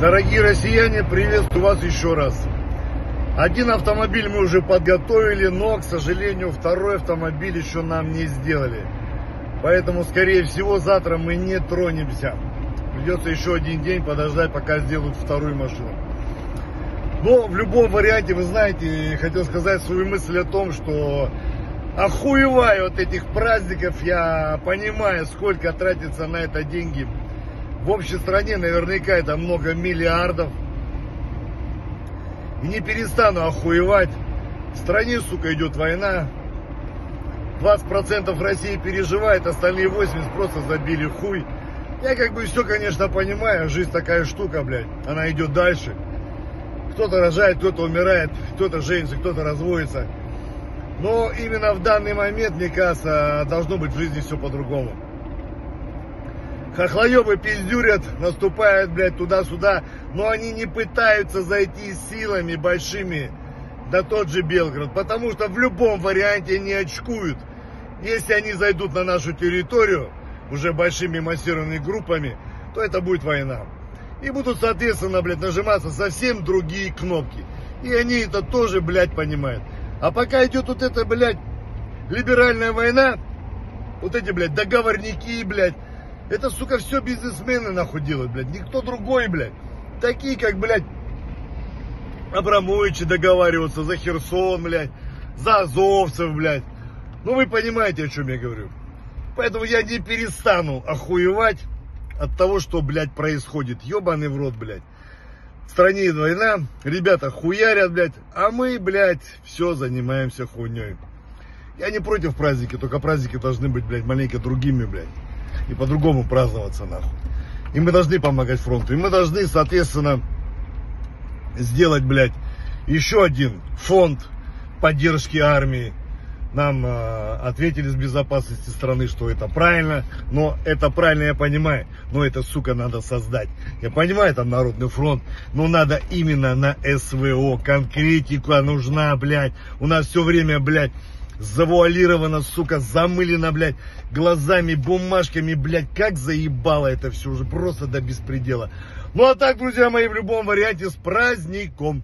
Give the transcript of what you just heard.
Дорогие россияне, приветствую вас еще раз. Один автомобиль мы уже подготовили, но, к сожалению, второй автомобиль еще нам не сделали. Поэтому, скорее всего, завтра мы не тронемся. Придется еще один день подождать, пока сделают вторую машину. Но в любом варианте, вы знаете, хотел сказать свою мысль о том, что охуеваю от этих праздников. Я понимаю, сколько тратится на это деньги в общей стране наверняка это много миллиардов. И не перестану охуевать. В стране, сука, идет война. 20% России переживает, остальные 80% просто забили хуй. Я как бы все, конечно, понимаю. Жизнь такая штука, блядь. Она идет дальше. Кто-то рожает, кто-то умирает, кто-то женится, кто-то разводится. Но именно в данный момент, мне кажется, должно быть в жизни все по-другому. Хохлоебы пиздюрят, наступают, блядь, туда-сюда, но они не пытаются зайти силами большими на тот же Белгород, потому что в любом варианте они очкуют. Если они зайдут на нашу территорию уже большими массированными группами, то это будет война. И будут, соответственно, блядь, нажиматься совсем другие кнопки. И они это тоже, блядь, понимают. А пока идет вот эта, блядь, либеральная война, вот эти, блядь, договорники, блядь, это, сука, все бизнесмены нахуй делают, блядь. Никто другой, блядь. Такие, как, блядь, Абрамовичи договариваются за Херсон, блядь, за азовцев, блядь. Ну, вы понимаете, о чем я говорю. Поэтому я не перестану охуевать от того, что, блядь, происходит. Ебаный в рот, блядь. В стране война, ребята хуярят, блядь, а мы, блядь, все занимаемся хуйней. Я не против праздники, только праздники должны быть, блядь, маленько другими, блядь и по-другому праздноваться нахуй. И мы должны помогать фронту. И мы должны, соответственно, сделать, блядь, еще один фонд поддержки армии. Нам э, ответили с безопасности страны, что это правильно, но это правильно я понимаю, но это, сука, надо создать. Я понимаю, там Народный фронт, но надо именно на СВО, конкретика нужна, блядь. У нас все время, блядь, завуалировано, сука, замылено, блядь, глазами, бумажками, блядь, как заебало это все уже, просто до беспредела. Ну а так, друзья мои, в любом варианте с праздником.